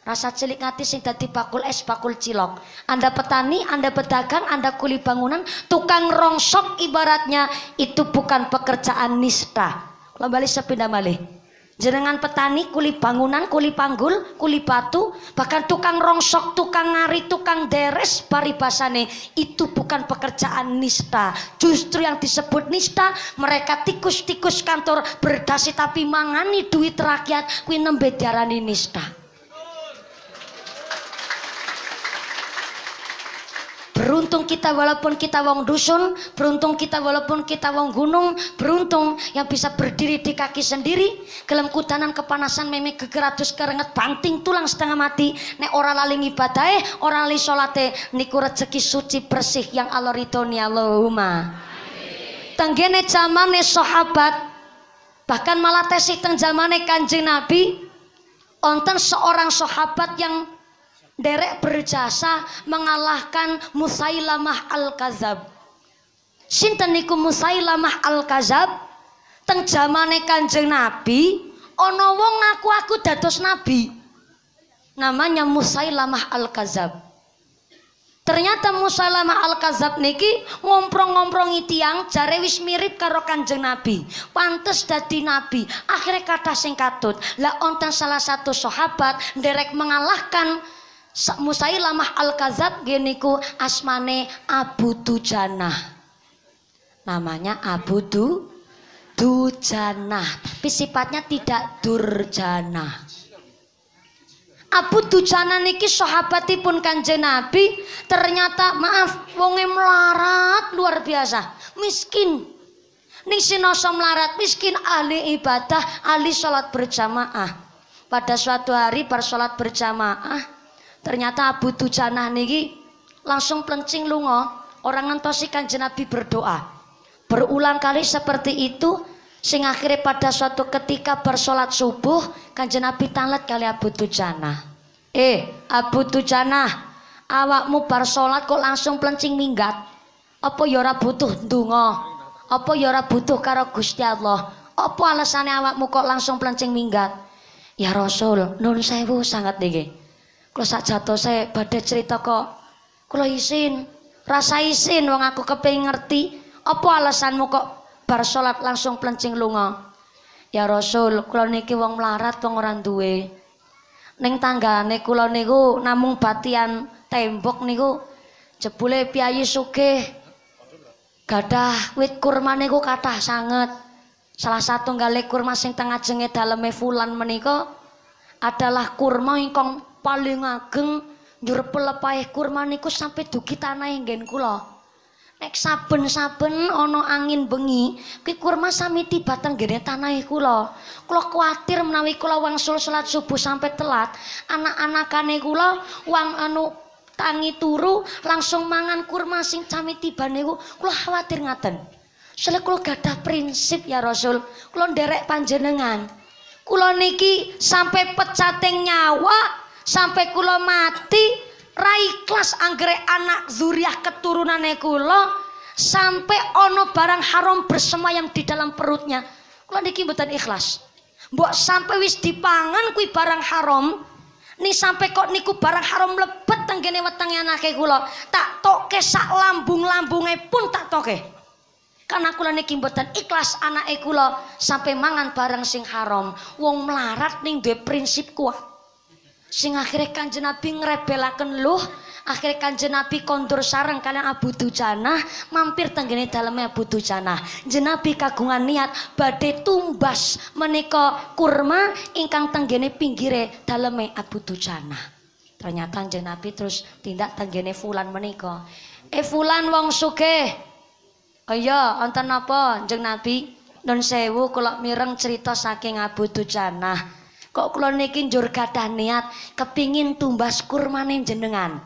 Rasa cilik ngati sing dadi bakul es, bakul cilok. Anda petani, Anda pedagang, Anda kuli bangunan, tukang rongsok ibaratnya itu bukan pekerjaan nista. Kalau balik sepindah malih. Jenengan petani, kuli bangunan, kuli panggul, kuli batu, bahkan tukang rongsok, tukang ngari, tukang deres paribasane itu bukan pekerjaan nista. Justru yang disebut nista, mereka tikus-tikus kantor berdasi tapi mangani duit rakyat, kuwi nembe diarani nista. Beruntung kita walaupun kita wong dusun, beruntung kita walaupun kita wong gunung, beruntung yang bisa berdiri di kaki sendiri, gelem kutanan kepanasan meme gegeratus kerenget banting tulang setengah mati, nek ora lali ngibadahe, ora lali salate, niku rezeki suci bersih yang Allah ridhoni. Allahumma. Tenggene zamane sahabat, bahkan malah tesih teng zamane Kanjeng Nabi, onten seorang sahabat yang derek berjasa mengalahkan Musailamah Al-Kazab. Sinten niku Musailamah Al-Kazab? Teng zamane Kanjeng Nabi, ana wong ngaku aku dados nabi. Namanya Musailamah Al-Kazab. Ternyata Musailamah Al-Kazab niki ngomprong-ngomprongi tiang jare wis mirip karo Kanjeng Nabi. Pantes dadi nabi. Akhirnya kata sing katut. Lah onten salah satu sahabat derek mengalahkan Musailamah Al-Kazab geniku asmane Abu Dujana. Namanya Abu Du Dujana, tapi sifatnya tidak durjana. Abu Dujana niki sahabatipun Kanjeng Nabi ternyata maaf wonge melarat luar biasa, miskin. Ning sinoso melarat miskin ahli ibadah, ahli salat berjamaah. Pada suatu hari bar salat berjamaah Ternyata Abu Dujanah niki langsung plencing lunga, orang ngentosi Kanjeng Nabi berdoa. Berulang kali seperti itu sing akhirnya pada suatu ketika bersolat subuh Kanjeng Nabi talat kali Abu Dujanah. Eh, Abu Dujanah, awakmu salat kok langsung plencing minggat. Apa ya ora butuh ndonga? Apa ya ora butuh karo Gusti Allah? Apa alasane awakmu kok langsung plencing minggat? Ya Rasul, nun sewu sangat niki. Kalau sak jatuh saya badai cerita kok. Kalau izin, rasa izin wong aku kepengin ngerti. Apa alasanmu kok bar salat langsung plencing lunga? Ya Rasul, kula niki wong melarat wong ora duwe. Ning tanggane kula niku namung batian tembok niku jebule piyayi sugih. Gadah wit kurma niku kathah sanget. Salah satu nggale kurma sing tengah jenge daleme fulan menika adalah kurma ingkang paling ageng njur pelepahe kurma niku sampai dugi tanah nggen kula. Nek saben-saben ana angin bengi, kuwi kurma sami tiba teng gene tanahe kula. Kula kuwatir menawi kula wangsul salat subuh sampai telat, anak-anakane kula wang anu tangi turu langsung mangan kurma sing sami tiba niku kula khawatir ngaten. Soale kula gadah prinsip ya Rasul, kula nderek panjenengan. Kula niki sampai pecating nyawa sampai kula mati ra ikhlas anggere anak zuriah keturunane kula sampai ono barang haram bersemayam di dalam perutnya. Kula niki mboten ikhlas. Mbok sampai wis dipangan kuwi barang haram nih sampai kok niku barang haram lebet tenggene wetenge anake tak toke sak lambung-lambunge pun tak toke. Karena kula niki mboten ikhlas anake kula sampai mangan barang sing haram. Wong melarat ning duwe prinsip kuat sing akhirnya kanjeng Nabi ngerebelaken luh akhirnya kanjeng Nabi kondur sarang kalian Abu Dujana mampir tenggene dalamnya Abu Dujana jenabi kagungan niat badai tumbas menika kurma ingkang tenggene pinggire dalamnya Abu Dujana ternyata kanjeng Nabi terus tindak tenggene fulan menika. Eh fulan wong suge oh iya onten apa? Jeng Nabi non sewu kalau mireng cerita saking Abu Dujana Kok kula niki njur gadah niat kepingin tumbas kurmane jenengan.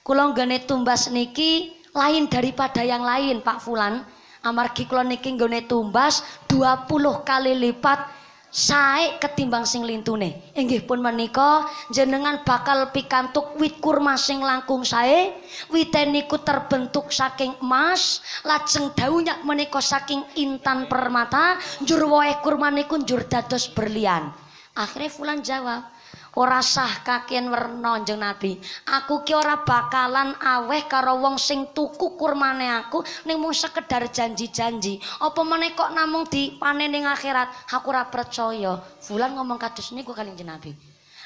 Kula nggone tumbas niki lain daripada yang lain Pak Fulan. Amargi kula niki nggone tumbas 20 kali lipat sae ketimbang sing lintune. Inggih pun menika jenengan bakal pikantuk wit kurma sing langkung sae, wite niku terbentuk saking emas, lajeng daunnya menika saking intan permata, njur wae kurma niku njur dados berlian. Akhirnya Fulan jawab, ora sah kakien werna Kanjeng Nabi. Aku ki ora bakalan aweh karo wong sing tuku kurmane aku ning mung sekedar janji-janji. Apa meneh kok namung dipanen ning akhirat? Aku ora percaya. Fulan ngomong kados niku Kanjeng Nabi.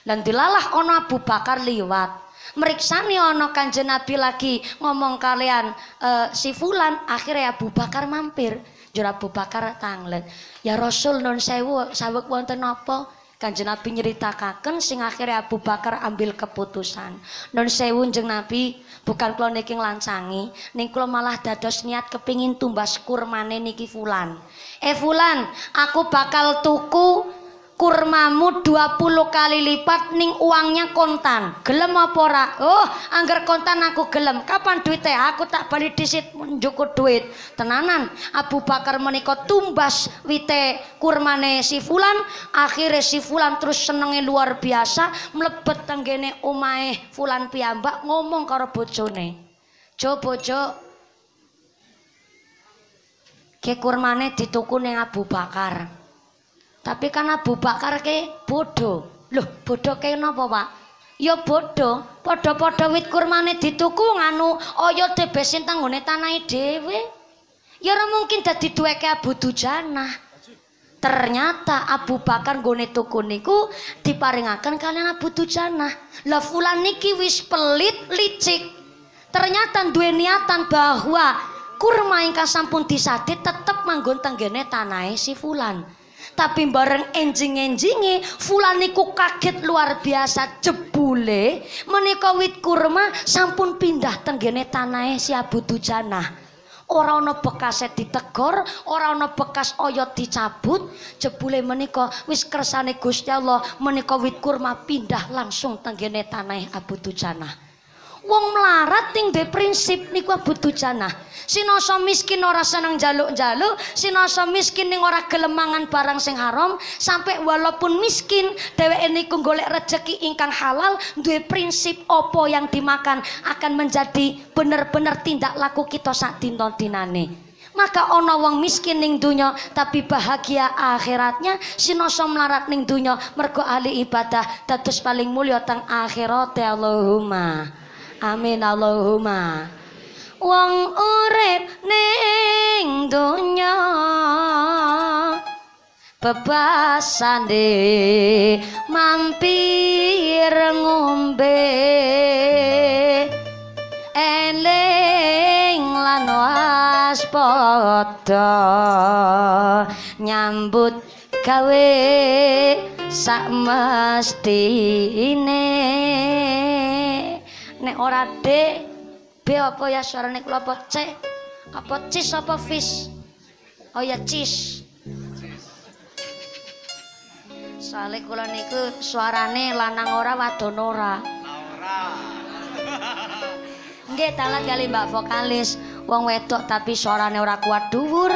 Lan dilalah ana Abu Bakar liwat. Meriksani ana Kanjeng Nabi lagi ngomong kalian uh, si Fulan akhirnya Abu Bakar mampir. Jur Abu Bakar tanglet. Ya Rasul nun sewu sawek wonten apa? Kanjeng Nabi nyritakaken sing akhirnya Abu Bakar ambil keputusan. Non sewu jeng Nabi, bukan kula niki nglancangi, ning kula malah dados niat kepingin tumbas kurmane niki fulan. Eh fulan, aku bakal tuku kurmamu 20 kali lipat ning uangnya kontan. Gelem apa ora? Oh angger kontan aku gelem. Kapan duitnya aku tak balik disit njukut duit. Tenanan Abu Bakar menika tumbas wite kurmane si Fulan. Akhirnya si Fulan terus senenge luar biasa mlebet tenggene omahe Fulan piyambak ngomong karo bojone. Jo bojo. Ke kurmane dituku ning Abu Bakar Tapi kan Abu Bakar ke bodoh. Loh, bodoh ke napa, Pak? Ya bodoh, padha-padha wit kurmane dituku nganu aya debesin tanggone tanahe dhewe. Ya ora mungkin dadi duweke Abu Dujana. Ternyata Abu Bakar nggone tuku niku diparingaken kalian Abu Dujana. Lah fulan niki wis pelit licik. Ternyata duwe niatan bahwa kurma ingkang sampun disadit tetep manggon tenggene tanahe si fulan. Tapi bareng enjing-enjinge fulan niku kaget luar biasa jebule. Menika wit kurma sampun pindah tenggene tanahe si Abu Dujana ora ana bekas ditegor ora ana bekas oyot dicabut. Jebule menika wis kersane Gusti Allah menika wit kurma pindah langsung tenggene tanahe Abu Dujana wong melarat ting de prinsip niku butuh jana sinoso miskin ora seneng jaluk-jaluk sinoso miskin ning ora gelemangan barang sing haram sampai walaupun miskin dheweke niku golek rejeki ingkang halal duwe prinsip opo yang dimakan akan menjadi bener-bener tindak laku kita sak dinten-dinane maka ana wong miskin ning dunya tapi bahagia akhiratnya sinoso melarat ning dunya mergo ahli ibadah dados paling mulya teng akhirat Allahumma Amin Allahumma. Wong urip ning donya bebasane mampir ngombe eling lan waspada nyambut gawe sak mestine nek ora D B apa ya suarane kula apa? C apa cis apa fish oh ya cis. Soalnya kula niku suarane lanang ora wadon ora. Nggih talan kali mbak vokalis. Wong wedok tapi suarane ora kuat dhuwur.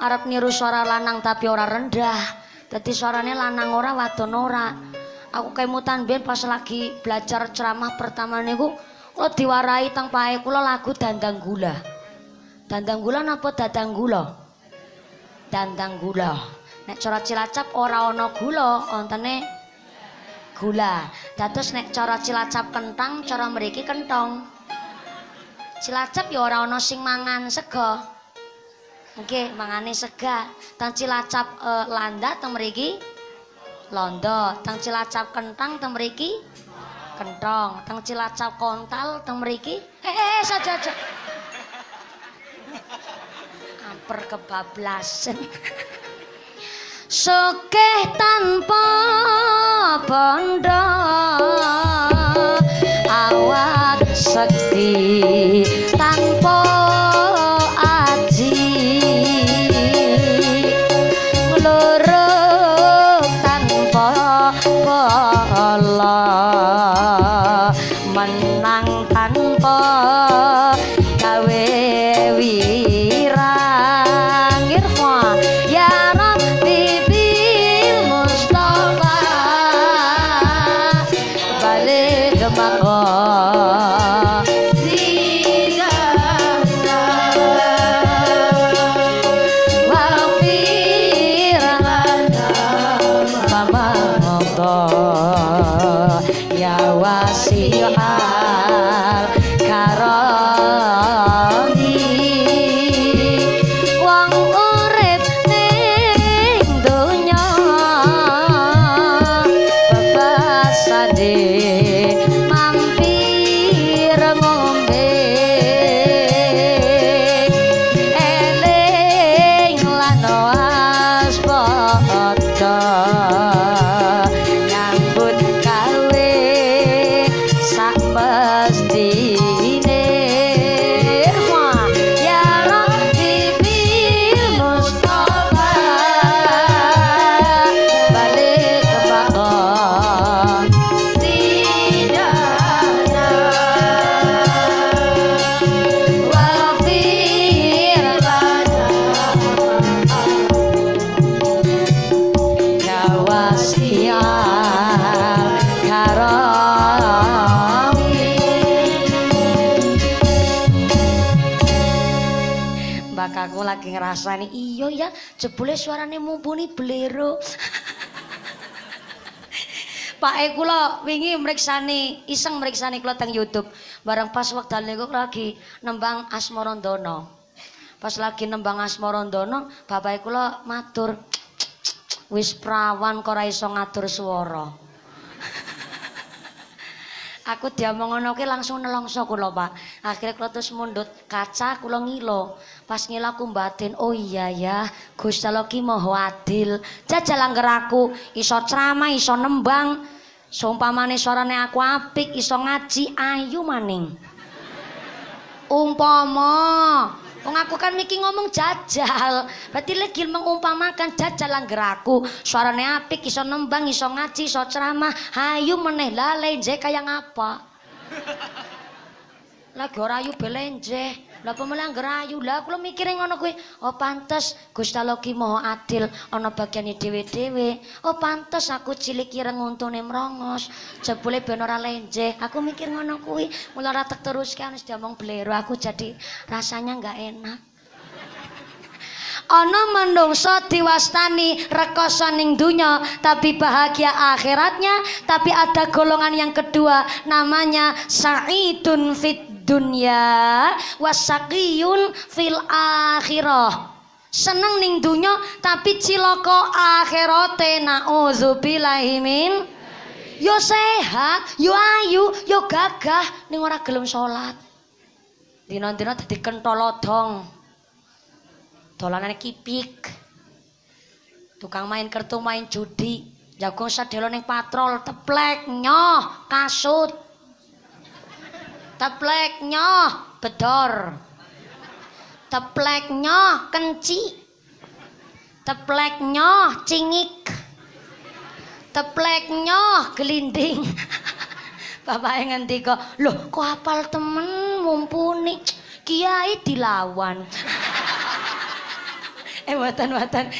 Arep niru suara lanang tapi ora rendah. Dadi suarane lanang ora wadon ora aku kemutan ben pas lagi belajar ceramah pertama niku kula diwarai teng pae kula lagu dandang gula. Dandang gula napa dadang gula? Dandang gula. Nek cara cilacap ora ana gula ontene gula. Dados nek cara cilacap kentang cara mriki kentong. Cilacap ya ora ana sing mangan sego Oke, mangane sega. Tang cilacap e, landa teng mriki londo teng cilacap kentang teng mriki kentong teng cilacap kontal teng mriki eh, eh, eh saja aja amper kebablasan. Sokeh tanpa bondo ngrasani iya ya jebule suarane mumpuni blero Pak E kula wingi mriksani iseng mriksani kula teng YouTube bareng pas wekdal niku lagi nembang Asmarandono pas lagi nembang Asmarandono bapak kula matur wis prawan kok ora iso ngatur swara aku diomong ngono langsung nelongso kula Pak. Akhire kula terus mundut kaca kula ngilo. Pas ngilo aku batin, oh iya ya, Gusti Allah ki Maha Adil. Jajal aku iso ceramah, iso nembang. Sumpamane suarane aku apik, iso ngaji, ayu maning. Umpama Wong aku kan miki ngomong jajal. Berarti lagi mengumpamakan jajal langgeraku. Suarane apik, iso nembang, iso ngaji, iso ceramah. Hayu meneh lah lenje kaya ngapa? Lagi ora ayu belenje. Lah apa malah ngerayu? Lah kula mikire ngono kuwi. Oh pantes Gusti Allah ki Maha adil ana bagiane dhewe-dhewe. Oh pantes aku cilik ireng untune mrongos. Jebule ben ora lenjeh. Aku mikir ngono kuwi. Mula ora tek terus kan wis diomong blero aku jadi rasanya enggak enak. ana menungso diwastani rekoso ning dunya tapi bahagia akhiratnya tapi ada golongan yang kedua namanya saidun fit dunya wasaqiyun fil akhirah. Seneng ning dunya tapi cilaka akhirate nauzubillahi min. Yo sehat yo ayu yo gagah ning ora gelem salat dina-dina dadi kentolodong dolanane kipik. Tukang main kertu main judi. Jagung sadelo ning patrol teplek nyoh kasut teplek nyoh bedor. Teplek nyoh kenci teplek nyoh cingik. Teplek nyoh gelinding. Bapak yang kok loh kok hafal temen? Mumpuni. Kiai dilawan. Eh watan watan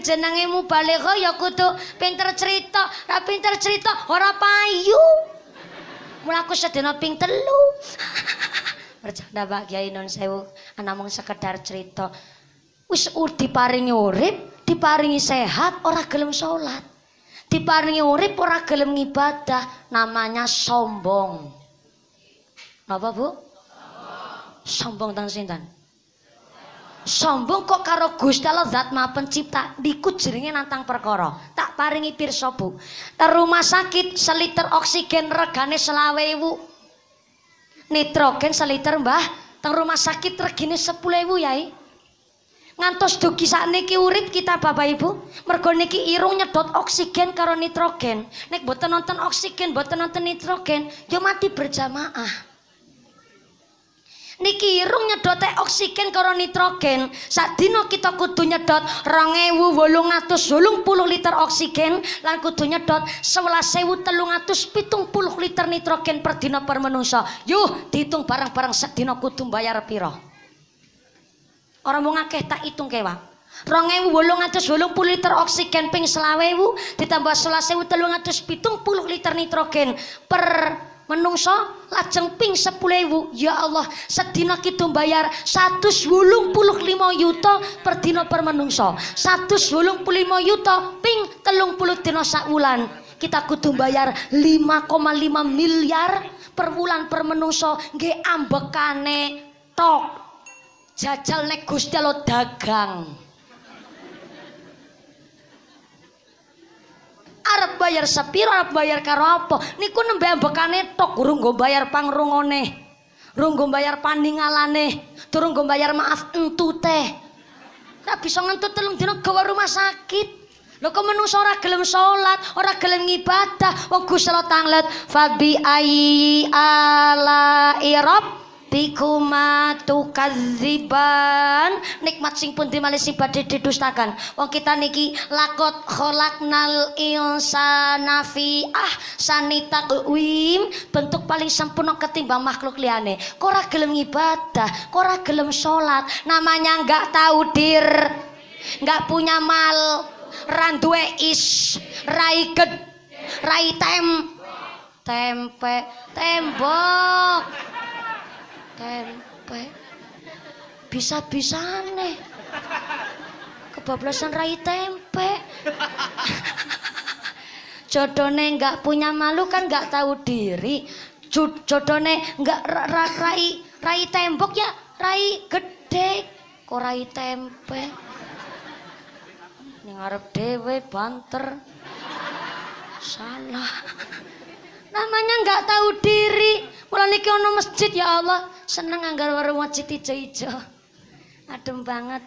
jenenge mu balik ya kudu pinter cerita. Ra pinter cerita ora payu mulaku sedina ping telu. Bercanda Pak Kiai non sewu. Anamung sekedar cerita. Wis diparingi urip diparingi sehat ora gelem salat diparingi urip ora gelem ngibadah. Namanya sombong. Apa Bu? Sombong. Tang sinten sombong kok karo Gusti Allah zat Maha Pencipta diku jenenge nantang perkara. Tak paringi pirsa Bu. Ter rumah sakit seliter oksigen regane selawewu nitrogen seliter Mbah. Teng rumah sakit regine 10.000 yai. Ngantos dugi sakniki urip kita Bapak Ibu. Mergo niki irung nyedot oksigen karo nitrogen. Nek boten nonton oksigen boten nonton nitrogen yo mati berjamaah niki irung nyedote oksigen karo nitrogen. Sadina kita kudu nyedot 2880 liter oksigen lan kudu nyedot 11370 liter nitrogen per dina per manungsa yuh dihitung barang-barang sedina kudu bayar pira orang mau ngakeh tak hitung kewa rong ewu wolong atus wolong puluh liter oksigen ping selawewu ditambah selas ewu telung atus pitung puluh liter nitrogen per menungso lajeng ping 10.000 ya Allah sedina kita bayar 185 yuta per dina per menungso. 185 yuta ping 30 dina sak wulan kita kudu bayar 5,5 miliar per bulan per menungso. Nggih ambekane tok. Jajal nek Gusti Allah dagang arep bayar sepiro arep bayar karo apa? Niku nembe ambekane tok urung nggo bayar pangrungone urung nggo bayar paningalane durung nggo bayar maaf entute ora bisa ngentut telung dina gawa rumah sakit. Lho kok menungso ora gelem salat, ora gelem ngibadah, wong Gusti Allah tanglet fabi ai ala irab bikuma tukadziban nikmat sing pundi malih sing badhe didustakan wong kita niki lakot khalaqnal insana fi ahsani taqwim. Bentuk paling sempurna ketimbang makhluk liyane. Kok ora gelem ibadah kok ora gelem salat namanya enggak tahu dir. Enggak punya mal. Randuwe is rai ged rai tem tempe tembok tempe bisa-bisa nih. Kebablasan rai tempe. Jodohnya nggak punya malu kan nggak tahu diri. Jodohnya nggak rai rai tembok ya rai gede. Kok rai tempe? Ini ngarep dewe banter. Salah. Namanya nggak tahu diri niki ono masjid ya Allah. Seneng anggar warung masjid ijo-ijo. Adem banget.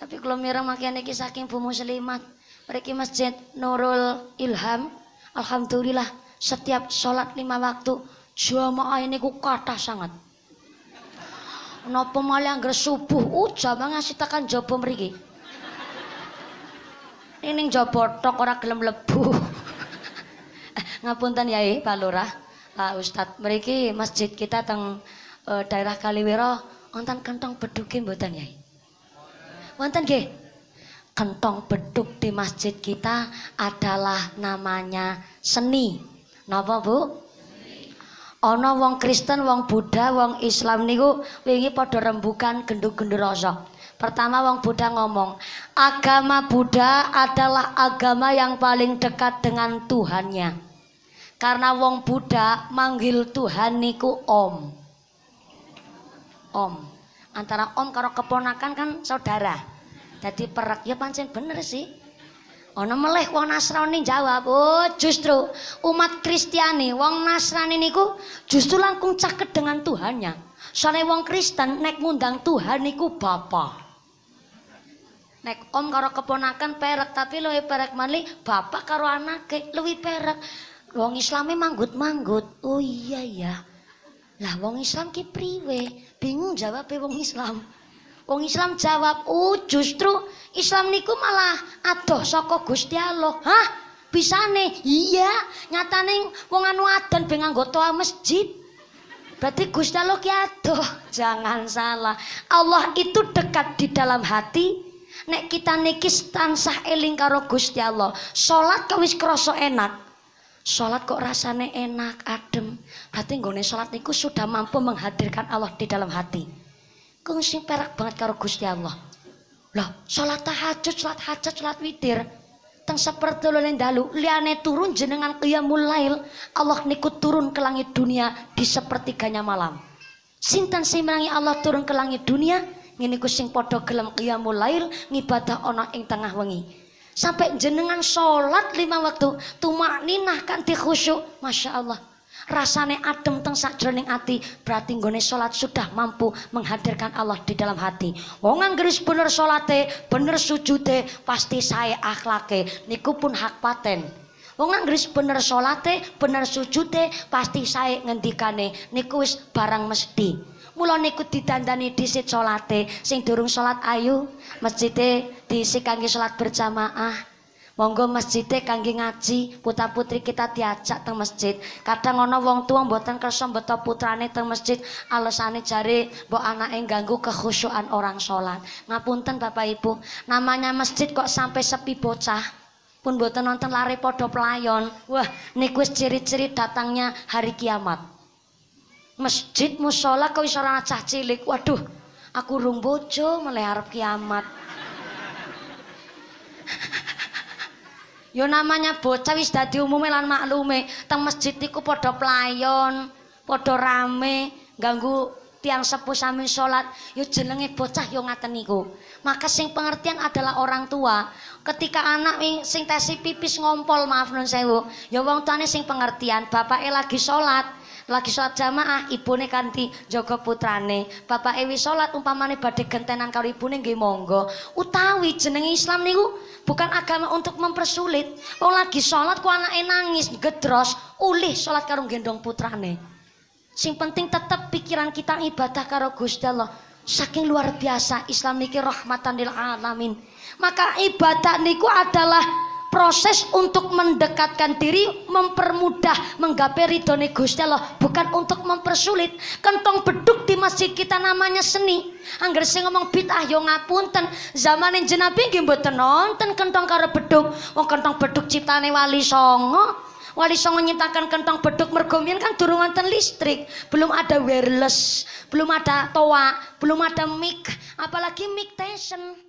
Tapi kalau mira makian niki saking bu muslimat. Mereka masjid Nurul Ilham. Alhamdulillah setiap sholat lima waktu jamaah ini ku kata sangat. Napa malah anggar subuh uh jamaah ngasih tekan jopo mriki. Ini jopo tok ora gelem lebu. ngapunten yai Pak Lurah Pak Ustad mriki masjid kita teng uh, daerah Kaliwiro wonten kentong beduke mboten yai wonten nggih. Kentong beduk di masjid kita adalah namanya seni. Napa Bu? Ana wong Kristen, wong Buddha, wong Islam niku wingi padha rembukan genduk-genduk rasa. Pertama wong Buddha ngomong, agama Buddha adalah agama yang paling dekat dengan Tuhannya. Karena wong Buddha manggil Tuhan niku Om. Om. Antara Om karo keponakan kan saudara. Jadi perak ya pancen bener sih. Ono meleh wong Nasrani jawab, "Oh, justru umat Kristiani, wong Nasrani niku justru langkung caket dengan Tuhannya. Soalnya wong Kristen nek ngundang Tuhan niku Bapa. Nek om karo keponakan perek, tapi luwih perek malih bapak karo anake luwih perek. Wong Islame manggut-manggut. Oh iya ya. Lah wong Islam ki priwe? Bingung jawab wong Islam. Wong Islam jawab, "Oh, justru Islam niku malah adoh saka Gusti Allah." Hah? Bisane? Iya, nyatane wong anu adan ben nganggo toa masjid. Berarti Gusti Allah ki adoh. Jangan salah. Allah itu dekat di dalam hati. Nek kita niki tansah eling karo Gusti Allah, salat kawis krasa enak. Sholat kok rasanya enak, adem. Berarti nggone sholat niku sudah mampu menghadirkan Allah di dalam hati. Kung sing perak banget karo Gusti Allah. Loh, sholat tahajud, sholat hajat, sholat witir. Teng sepertulune dalu, liane turun jenengan qiyamul lail. Allah niku turun ke langit dunia di sepertiganya malam. Sinten sing menangi Allah turun ke langit dunia, ngene ku sing padha gelem qiyamul lail ngibadah ana ing tengah wengi sampai jenengan sholat lima waktu tumak ninah kanti khusyuk masya Allah. Rasane adem teng sakjroning ati berarti nggone salat sudah mampu menghadirkan Allah di dalam hati. Wong anggris bener salate bener sujude pasti saya akhlake. Niku pun hak paten. Wong anggris bener salate, bener sujude, pasti saya ngendikane. Niku wis barang mesti. Mula niku didandani dhisit salate, sing durung salat ayu, masjide diisi kangge salat berjamaah. Monggo masjide kangge ngaji, putra-putri kita diajak teng masjid. Kadang ana wong tua mboten kersa mbeta putrane teng masjid, alesane jare mbok anake ganggu kekhusyukan orang salat. Ngapunten Bapak Ibu, namanya masjid kok sampai sepi bocah. Pun mboten nonton lari podo pelayon. Wah, niku ciri-ciri datangnya hari kiamat masjid musola kau iso cah cilik waduh aku rung bojo mulai harap kiamat Yo namanya bocah wis dadi umume lan maklume. Teng masjid iku padha playon, padha rame, ganggu tiang sepuh sami salat. Yo jenenge bocah yo ngaten niku. Maka sing pengertian adalah orang tua. Ketika anak sing tesi pipis ngompol, maaf nun sewu, ya wong tuane sing pengertian, bapake lagi salat, lagi sholat jamaah ibune kanthi jaga putrane. Bapak ewi sholat umpamane badhe gentenan karo ibune nggih monggo. Utawi jenenge Islam niku bukan agama untuk mempersulit. Wong lagi sholat ku anake nangis gedros ulih sholat karo gendong putrane. Sing penting tetep pikiran kita ibadah karo Gusti Allah. Saking luar biasa Islam niki rahmatan lil alamin. Maka ibadah niku adalah proses untuk mendekatkan diri mempermudah menggapai ridhone Gusti Allah bukan untuk mempersulit. Kentong beduk di masjid kita namanya seni. Angger sing ngomong bid'ah yo ngapunten. Zaman jenabi nggih mboten nonton kentong karo beduk. Wong kentong beduk ciptane wali songo. Wali songo nyiptakan kentong beduk mergomian kan durung wonten listrik. Belum ada wireless belum ada toa belum ada mic apalagi mic station